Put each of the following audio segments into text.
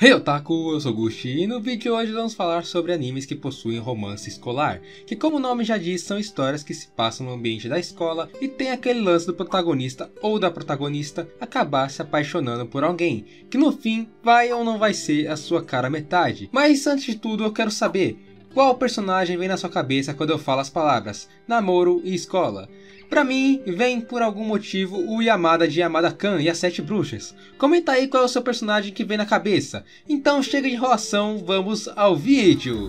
Hey Otaku, eu sou Gushi e no vídeo de hoje vamos falar sobre animes que possuem romance escolar, que como o nome já diz são histórias que se passam no ambiente da escola e tem aquele lance do protagonista ou da protagonista acabar se apaixonando por alguém, que no fim vai ou não vai ser a sua cara metade. Mas antes de tudo eu quero saber, qual personagem vem na sua cabeça quando eu falo as palavras namoro e escola? Pra mim, vem por algum motivo o Yamada de Yamada Kan e as Sete Bruxas. Comenta aí qual é o seu personagem que vem na cabeça. Então chega de enrolação, vamos ao vídeo!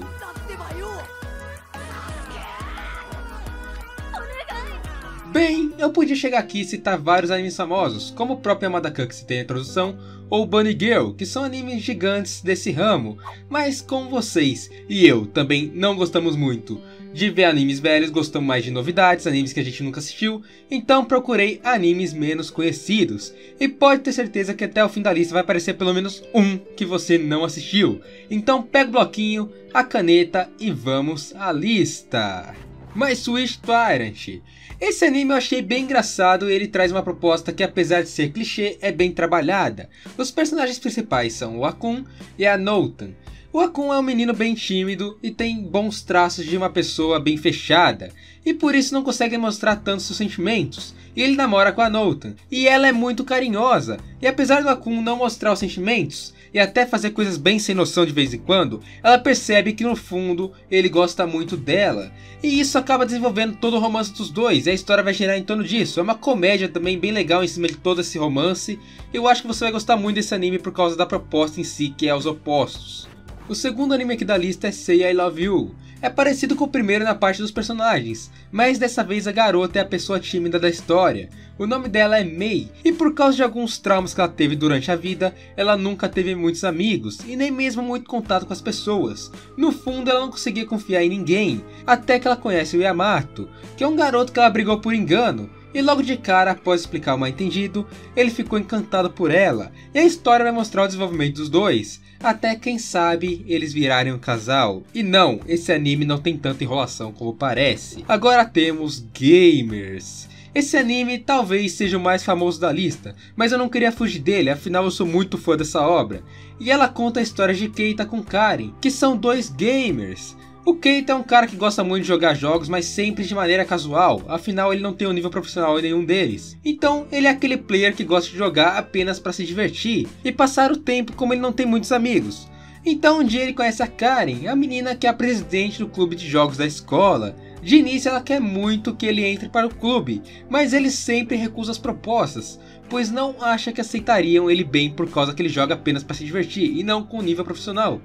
Bem, eu podia chegar aqui e citar vários animes famosos, como o próprio Yamada Kan que se tem na introdução, ou Bunny Girl, que são animes gigantes desse ramo, mas como vocês e eu também não gostamos muito de ver animes velhos, gostamos mais de novidades, animes que a gente nunca assistiu, então procurei animes menos conhecidos. E pode ter certeza que até o fim da lista vai aparecer pelo menos um que você não assistiu. Então pega o bloquinho, a caneta e vamos à lista. My Switch Tyrant. Esse anime eu achei bem engraçado e ele traz uma proposta que apesar de ser clichê, é bem trabalhada. Os personagens principais são o Akun e a Noutan. O Akun é um menino bem tímido e tem bons traços de uma pessoa bem fechada, e por isso não consegue mostrar tantos seus sentimentos. E ele namora com a Noutan, e ela é muito carinhosa, e apesar do Akun não mostrar os sentimentos, e até fazer coisas bem sem noção de vez em quando, ela percebe que no fundo ele gosta muito dela. E isso acaba desenvolvendo todo o romance dos dois, e a história vai girar em torno disso. É uma comédia também bem legal em cima de todo esse romance. Eu acho que você vai gostar muito desse anime por causa da proposta em si, que é os opostos. O segundo anime aqui da lista é Say I Love You. É parecido com o primeiro na parte dos personagens, mas dessa vez a garota é a pessoa tímida da história. O nome dela é Mei, e por causa de alguns traumas que ela teve durante a vida, ela nunca teve muitos amigos e nem mesmo muito contato com as pessoas. No fundo, ela não conseguia confiar em ninguém, até que ela conhece o Yamato, que é um garoto que ela brigou por engano, e logo de cara, após explicar o mal entendido, ele ficou encantado por ela, e a história vai mostrar o desenvolvimento dos dois, até quem sabe eles virarem um casal. E não, esse anime não tem tanta enrolação como parece. Agora temos Gamers. Esse anime talvez seja o mais famoso da lista, mas eu não queria fugir dele, afinal eu sou muito fã dessa obra. E ela conta a história de Keita com Karen, que são dois gamers. O Keita é um cara que gosta muito de jogar jogos, mas sempre de maneira casual, afinal ele não tem um nível profissional em nenhum deles. Então ele é aquele player que gosta de jogar apenas para se divertir e passar o tempo como ele não tem muitos amigos. Então um dia ele conhece a Karen, a menina que é a presidente do clube de jogos da escola. De início ela quer muito que ele entre para o clube, mas ele sempre recusa as propostas, pois não acha que aceitariam ele bem por causa que ele joga apenas para se divertir e não com nível profissional.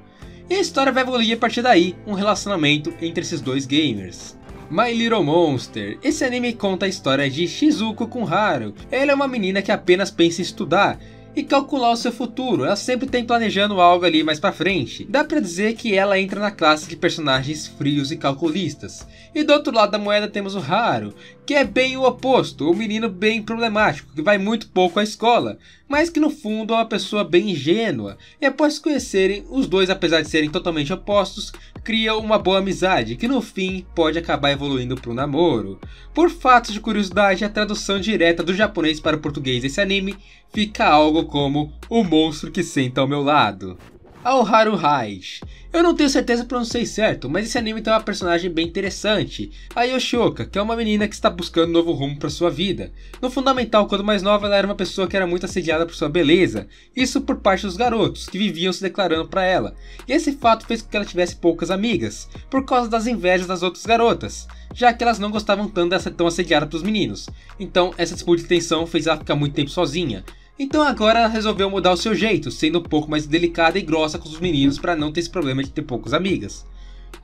E a história vai evoluir a partir daí, um relacionamento entre esses dois gamers. My Little Monster. Esse anime conta a história de Shizuko com Haru. Ela é uma menina que apenas pensa em estudar e calcular o seu futuro. Ela sempre tem planejando algo ali mais para frente. Dá para dizer que ela entra na classe de personagens frios e calculistas. E do outro lado da moeda temos o Haru, que é bem o oposto, o menino bem problemático, que vai muito pouco à escola, mas que no fundo é uma pessoa bem ingênua. E após se conhecerem, os dois, apesar de serem totalmente opostos, criam uma boa amizade, que no fim pode acabar evoluindo para um namoro. Por fatos de curiosidade, a tradução direta do japonês para o português desse anime fica algo como O monstro que senta ao meu lado. Haru Raish. Eu não tenho certeza se pronunciei certo, mas esse anime tem uma personagem bem interessante, a Yoshioka, que é uma menina que está buscando um novo rumo para sua vida. No fundamental, quando mais nova, ela era uma pessoa que era muito assediada por sua beleza, isso por parte dos garotos, que viviam se declarando para ela, e esse fato fez com que ela tivesse poucas amigas, por causa das invejas das outras garotas, já que elas não gostavam tanto dessa tão assediada pelos meninos. Então, essa disputa de tensão fez ela ficar muito tempo sozinha, então agora ela resolveu mudar o seu jeito, sendo um pouco mais delicada e grossa com os meninos para não ter esse problema de ter poucas amigas.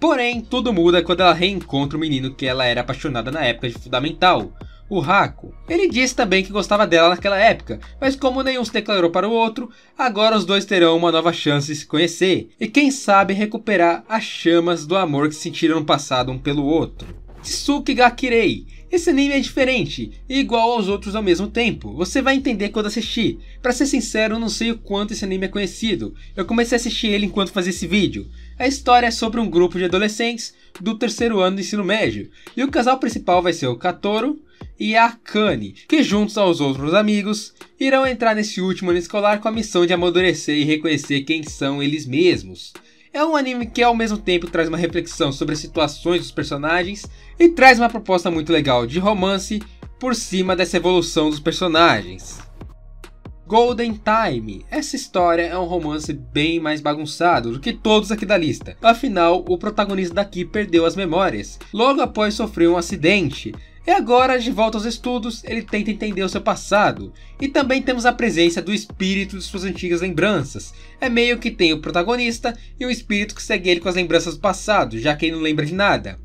Porém, tudo muda quando ela reencontra o menino que ela era apaixonada na época de fundamental, o Raco. Ele disse também que gostava dela naquela época, mas como nenhum se declarou para o outro, agora os dois terão uma nova chance de se conhecer e quem sabe recuperar as chamas do amor que sentiram no passado um pelo outro. Tsuki Gakirei esse anime é diferente e igual aos outros ao mesmo tempo. Você vai entender quando assistir. Para ser sincero, eu não sei o quanto esse anime é conhecido. Eu comecei a assistir ele enquanto fazia esse vídeo. A história é sobre um grupo de adolescentes do terceiro ano do ensino médio, e o casal principal vai ser o Katoro e a Akane, que juntos aos outros amigos irão entrar nesse último ano escolar com a missão de amadurecer e reconhecer quem são eles mesmos. É um anime que ao mesmo tempo traz uma reflexão sobre as situações dos personagens e traz uma proposta muito legal de romance por cima dessa evolução dos personagens. Golden Time. Essa história é um romance bem mais bagunçado do que todos aqui da lista. Afinal, o protagonista daqui perdeu as memórias, logo após sofrer um acidente. E agora, de volta aos estudos, ele tenta entender o seu passado. E também temos a presença do espírito de suas antigas lembranças. É meio que tem o protagonista e o espírito que segue ele com as lembranças do passado, já que ele não lembra de nada.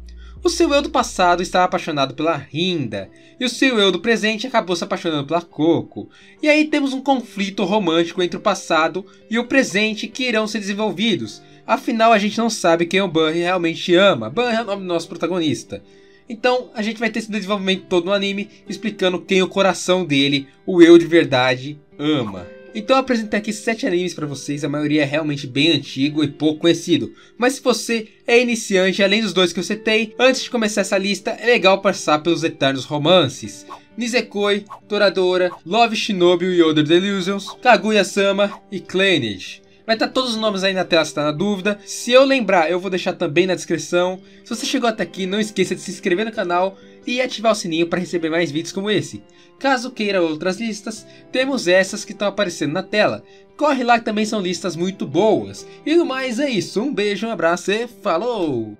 O seu eu do passado estava apaixonado pela Rinda, e o seu eu do presente acabou se apaixonando pela Coco. E aí temos um conflito romântico entre o passado e o presente que irão ser desenvolvidos. Afinal, a gente não sabe quem o Burry realmente ama. Burry é o nome do nosso protagonista. Então, a gente vai ter esse desenvolvimento todo no anime, explicando quem o coração dele, o eu de verdade, ama. Então eu apresentei aqui 7 animes para vocês, a maioria é realmente bem antigo e pouco conhecido. Mas se você é iniciante, além dos dois que eu citei, antes de começar essa lista, é legal passar pelos eternos romances. Nisekoi, Toradora, Love Shinobi e Other Delusions, Kaguya-sama e Clannad. Vai estar tá todos os nomes aí na tela se está na dúvida. Se eu lembrar, eu vou deixar também na descrição. Se você chegou até aqui, não esqueça de se inscrever no canal e ativar o sininho para receber mais vídeos como esse. Caso queira outras listas, temos essas que estão aparecendo na tela. Corre lá que também são listas muito boas. E no mais é isso, um beijo, um abraço e falou!